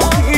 风雨